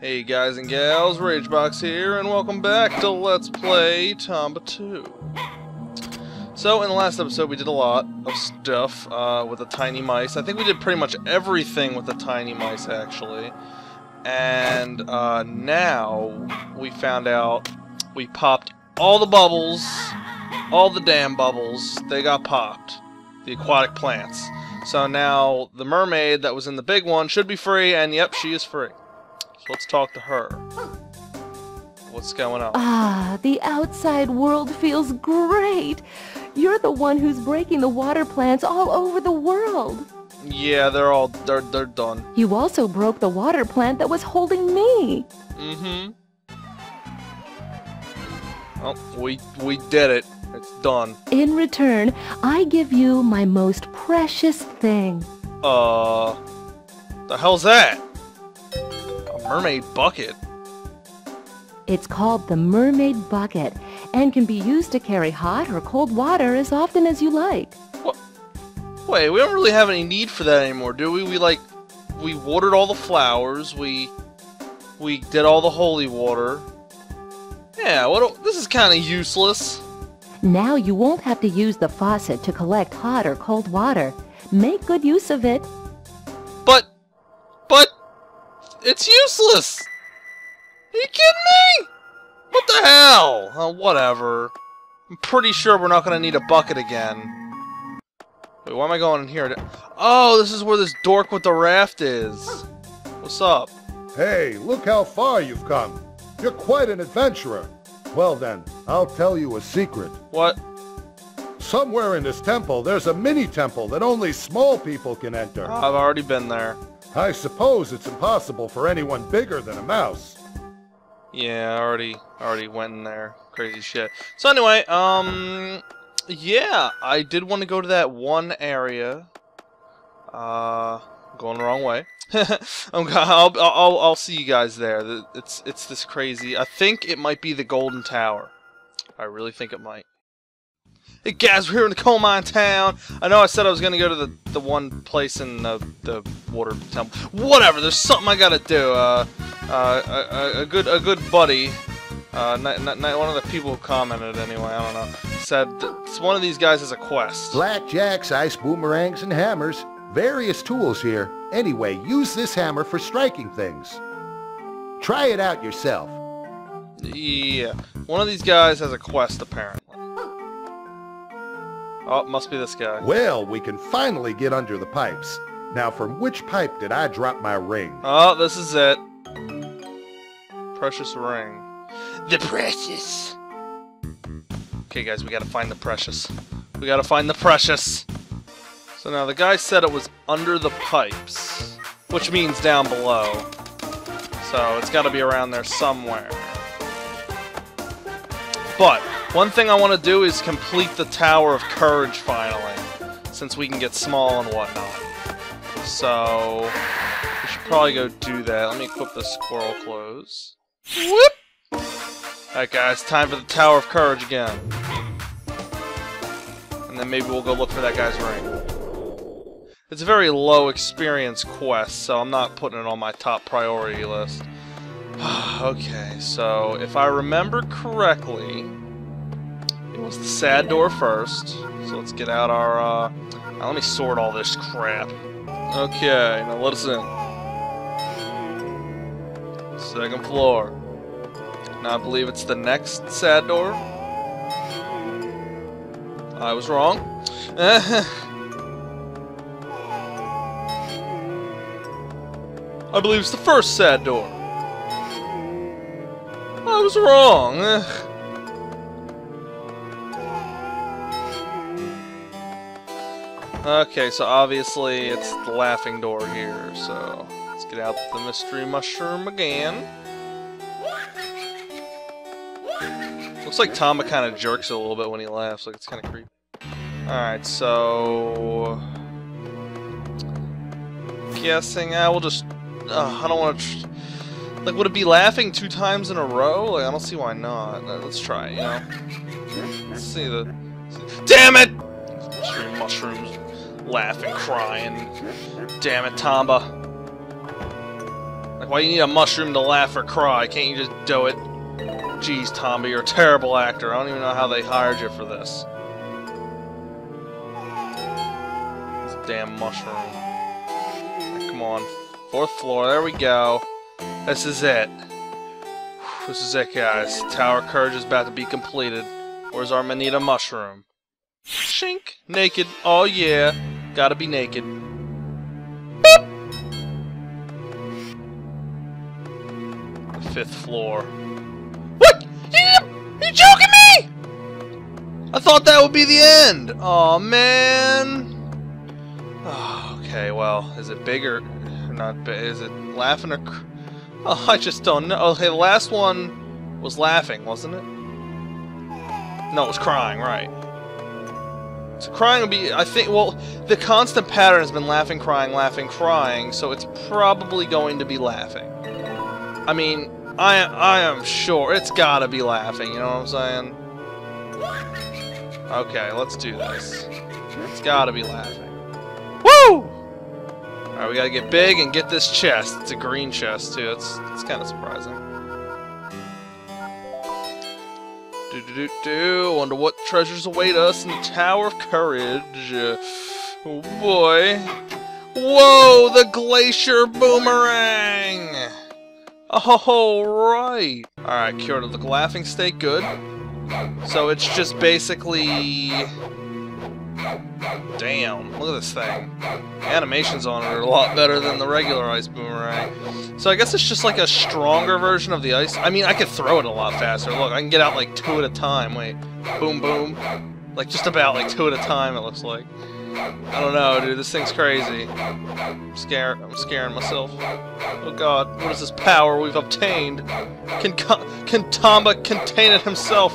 Hey guys and gals, Ragebox here, and welcome back to Let's Play Tomba 2. So, in the last episode we did a lot of stuff uh, with the tiny mice. I think we did pretty much everything with the tiny mice, actually. And uh, now we found out we popped all the bubbles, all the damn bubbles, they got popped. The aquatic plants. So now the mermaid that was in the big one should be free, and yep, she is free. Let's talk to her. What's going on? Ah, the outside world feels great. You're the one who's breaking the water plants all over the world. Yeah, they're all they're they're done. You also broke the water plant that was holding me. Mm-hmm. Oh, we we did it. It's done. In return, I give you my most precious thing. Uh, the hell's that? Mermaid bucket. It's called the Mermaid Bucket and can be used to carry hot or cold water as often as you like. What? Wait, we don't really have any need for that anymore, do we? We like, we watered all the flowers. We, we did all the holy water. Yeah, what? This is kind of useless. Now you won't have to use the faucet to collect hot or cold water. Make good use of it. But, but, it's useless! Are you kidding me? What the hell? Uh, whatever. I'm pretty sure we're not gonna need a bucket again. Wait, why am I going in here? Oh, this is where this dork with the raft is. What's up? Hey, look how far you've come. You're quite an adventurer. Well then, I'll tell you a secret. What? Somewhere in this temple, there's a mini-temple that only small people can enter. I've already been there. I suppose it's impossible for anyone bigger than a mouse. Yeah, I already already went in there. Crazy shit. So anyway, um yeah, I did want to go to that one area. Uh going the wrong way. I'm I'll, I'll I'll see you guys there. It's it's this crazy. I think it might be the Golden Tower. I really think it might. Hey guys, we're here in the coal mine town. I know I said I was going to go to the, the one place in the, the water temple. Whatever, there's something I got to do. Uh, uh, a, a, good a good buddy, uh, not, not, not one of the people who commented anyway, I don't know, said one of these guys has a quest. Blackjacks, ice boomerangs, and hammers. Various tools here. Anyway, use this hammer for striking things. Try it out yourself. Yeah, one of these guys has a quest apparently. Oh, must be this guy. Well, we can finally get under the pipes. Now, from which pipe did I drop my ring? Oh, this is it. Precious ring. The precious! Okay, guys, we gotta find the precious. We gotta find the precious! So now, the guy said it was under the pipes. Which means down below. So, it's gotta be around there somewhere. But, one thing I want to do is complete the Tower of Courage finally, since we can get small and whatnot. So, we should probably go do that. Let me equip the squirrel clothes. Whoop! Alright guys, time for the Tower of Courage again. And then maybe we'll go look for that guy's ring. It's a very low experience quest, so I'm not putting it on my top priority list. okay, so if I remember correctly, was the sad door first. So let's get out our, uh... Now let me sort all this crap. Okay, now let us in. Second floor. Now I believe it's the next sad door. I was wrong. I believe it's the first sad door. I was wrong. Okay, so obviously it's the laughing door here, so let's get out the mystery mushroom again. Looks like Tomba kind of jerks a little bit when he laughs, like it's kind of creepy. Alright, so... Guessing, I will just... Uh, I don't want to... Like, would it be laughing two times in a row? Like, I don't see why not. Let's try you know? Let's see the... Damn it! Mystery mushrooms laughing, crying. Damn it, Tomba. I Why do you need a mushroom to laugh or cry? Can't you just do it? Jeez, Tommy, you're a terrible actor. I don't even know how they hired you for this. This damn mushroom. Come on. Fourth floor, there we go. This is it. This is it, guys. Tower Courage is about to be completed. Where's our Manita mushroom? Shink! Naked. Oh yeah. Gotta be naked. The fifth floor. What? You joking me? I thought that would be the end. Oh man. Oh, okay, well, is it bigger? Not big. Is it laughing or? Oh, I just don't know. Okay, the last one was laughing, wasn't it? No, it was crying, right. So crying would be, I think, well, the constant pattern has been laughing, crying, laughing, crying, so it's probably going to be laughing. I mean, I, I am sure it's gotta be laughing, you know what I'm saying? Okay, let's do this. It's gotta be laughing. Woo! Alright, we gotta get big and get this chest. It's a green chest, too. It's, it's kind of surprising. Do do do do. Wonder what treasures await us in the Tower of Courage. Oh boy. Whoa, the Glacier Boomerang! Oh, right. Alright, cured of the laughing state, good. So it's just basically... Damn, look at this thing. The animations on it are a lot better than the regular ice boomerang. So I guess it's just like a stronger version of the ice. I mean, I could throw it a lot faster. Look, I can get out like two at a time. Wait, boom, boom. Like just about like two at a time, it looks like. I don't know, dude. This thing's crazy. I'm scared. I'm scaring myself. Oh God, what is this power we've obtained? Can can Tomba contain it himself?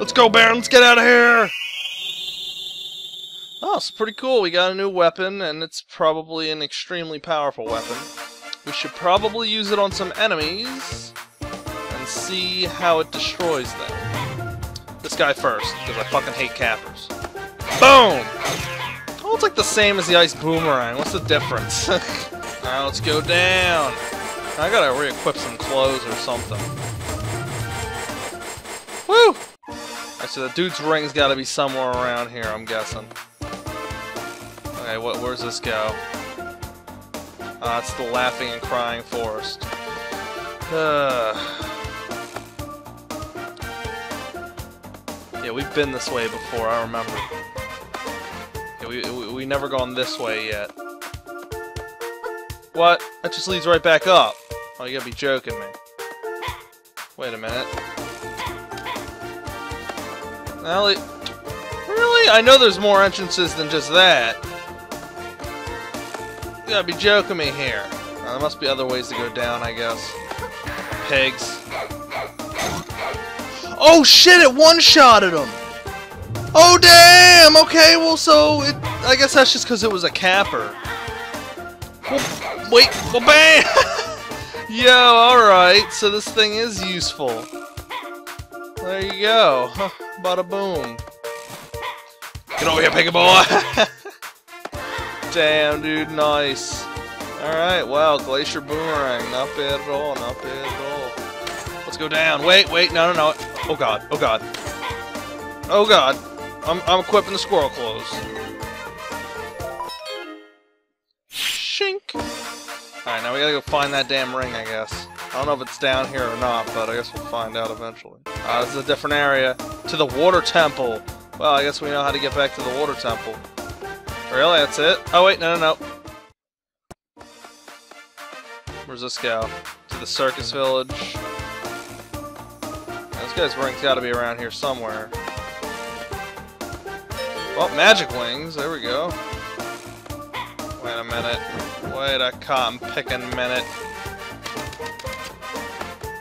Let's go, Baron. Let's get out of here. Oh, it's pretty cool. We got a new weapon, and it's probably an extremely powerful weapon. We should probably use it on some enemies and see how it destroys them. This guy first, because I fucking hate cappers. Boom! Oh, it's like the same as the ice boomerang. What's the difference? Alright, let's go down. I gotta re-equip some clothes or something. Woo! So the dude's ring's gotta be somewhere around here, I'm guessing. Okay, what, where's this go? Uh, it's the laughing and crying forest. Uh. Yeah, we've been this way before, I remember. Yeah, we, we, we never gone this way yet. What? That just leads right back up. Oh, you gotta be joking me. Wait a minute. Really? Really? I know there's more entrances than just that. You gotta be joking me here. There must be other ways to go down, I guess. Pigs. Oh shit, it one-shotted him! Oh damn! Okay, well so, it, I guess that's just because it was a capper. Well, wait, well bam! Yo, alright, so this thing is useful. There you go. Bada boom. Get over here, piggy boy! Damn, dude, nice. Alright, wow, Glacier Boomerang. Not bad at all, not bad at all. Let's go down. Wait, wait, no, no, no. Oh god, oh god. Oh god. I'm, I'm equipping the squirrel clothes. Shink! Alright, now we gotta go find that damn ring, I guess. I don't know if it's down here or not, but I guess we'll find out eventually. Uh, this is a different area. To the water temple! Well, I guess we know how to get back to the water temple. Really? That's it? Oh, wait, no, no, no. Where's this go? To the circus village. This guy's ring's gotta be around here somewhere. Well, magic wings. There we go. Wait a minute. Wait a cotton picking minute.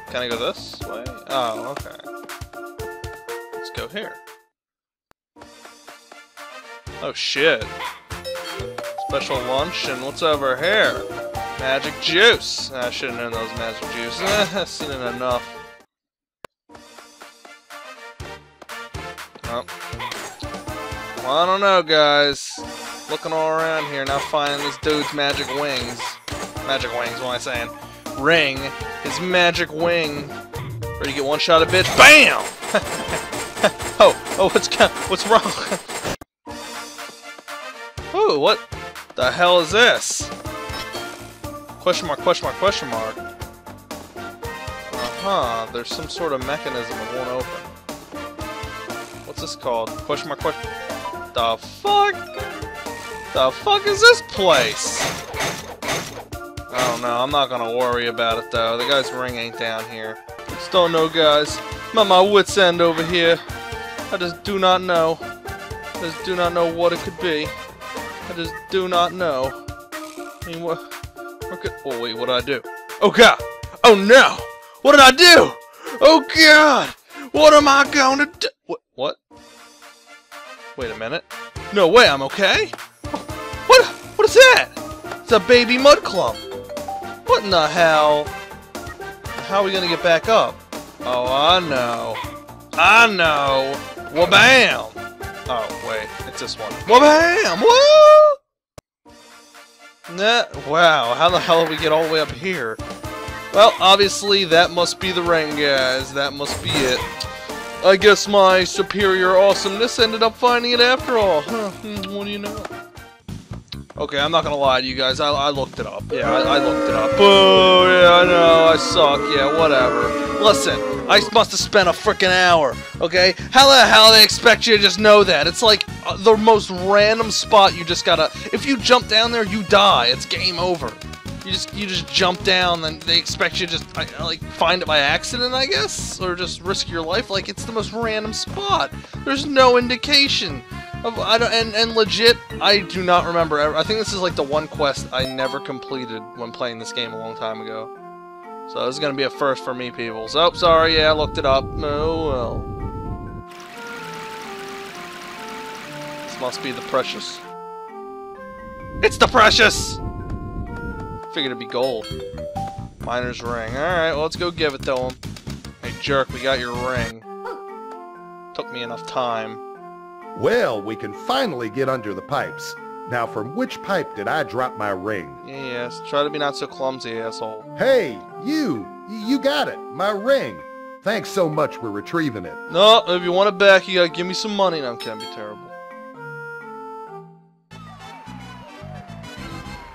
Can I go this way? Oh, okay. Let's go here. Oh shit. Special lunch, and what's over here? Magic juice! I should have known those magic juice. I've seen it enough. Oh. Well, I don't know, guys. Looking all around here, not finding this dude's magic wings. Magic wings, what am I saying? Ring. His magic wing. Ready to get one shot at bitch. BAM! oh, oh, what's what's wrong? oh, what the hell is this? Question mark, question mark, question mark. Uh-huh, there's some sort of mechanism that won't open. What's this called? Question mark, question... The fuck? The fuck is this place? Oh no, I'm not gonna worry about it though. The guy's ring ain't down here. Don't know, guys. I'm at my wit's end over here. I just do not know. I just do not know what it could be. I just do not know. I mean, what? what could, oh wait, what did I do? Oh god! Oh no! What did I do? Oh god! What am I gonna do? What? What? Wait a minute. No way, I'm okay? What? What is that? It's a baby mud clump. What in the hell? How are we gonna get back up? Oh, I know. I know. Wabam! Oh, wait. It's this one. Wabam! Woo! Nah, wow, how the hell did we get all the way up here? Well, obviously, that must be the ring, guys. That must be it. I guess my superior awesomeness ended up finding it after all. Huh, hmm, what do you know? Okay, I'm not gonna lie to you guys. I, I looked it up. Yeah, I, I looked it up. Boo! Yeah, I know. I suck. Yeah, whatever. Listen, I must have spent a freaking hour. Okay? How the hell they expect you to just know that? It's like uh, the most random spot. You just gotta. If you jump down there, you die. It's game over. You just you just jump down, and they expect you to just like find it by accident, I guess, or just risk your life. Like it's the most random spot. There's no indication. I don't, and, and legit, I do not remember. I think this is like the one quest I never completed when playing this game a long time ago. So this is gonna be a first for me, people. So, oh, sorry, yeah, I looked it up. Oh well. This must be the precious. It's the precious! Figured it'd be gold. Miner's ring. Alright, well, let's go give it to him. Hey, jerk, we got your ring. Took me enough time. Well, we can finally get under the pipes. Now, from which pipe did I drop my ring? Yes, try to be not so clumsy, asshole. Hey, you! You got it! My ring! Thanks so much for retrieving it. No, if you want it back, you gotta give me some money. No, I'm kidding, be terrible.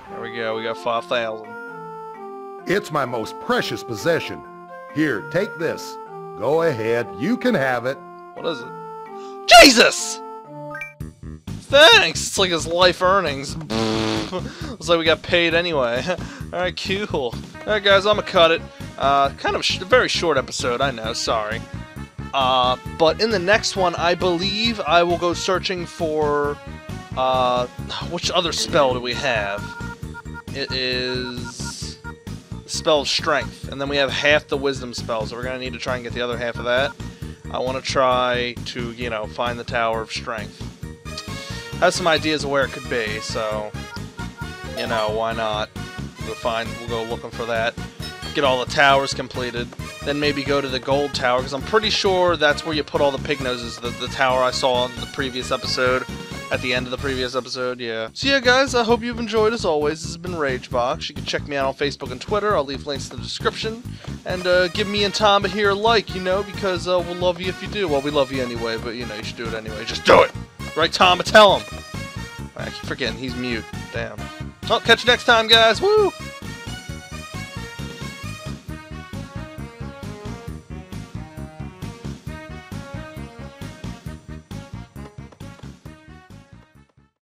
There we go, we got 5,000. It's my most precious possession. Here, take this. Go ahead, you can have it. What is it? Jesus! Thanks! It's like his life earnings. Looks like we got paid anyway. Alright, cool. Alright guys, I'm gonna cut it. Uh, kind of a very short episode, I know, sorry. Uh, but in the next one, I believe I will go searching for, uh, which other spell do we have? It is spell of strength, and then we have half the wisdom spells, so we're gonna need to try and get the other half of that. I want to try to, you know, find the Tower of Strength. Have some ideas of where it could be, so, you know, why not? We'll find, we'll go looking for that. Get all the towers completed. Then maybe go to the gold tower, because I'm pretty sure that's where you put all the pig noses, the, the tower I saw in the previous episode at the end of the previous episode, yeah. So yeah, guys, I hope you've enjoyed as always. This has been Ragebox. You can check me out on Facebook and Twitter. I'll leave links in the description. And uh, give me and Tom here a like, you know, because uh, we'll love you if you do. Well, we love you anyway, but, you know, you should do it anyway. Just do it! Right, Tom? Tell him! I keep forgetting, he's mute. Damn. Well, catch you next time, guys. Woo!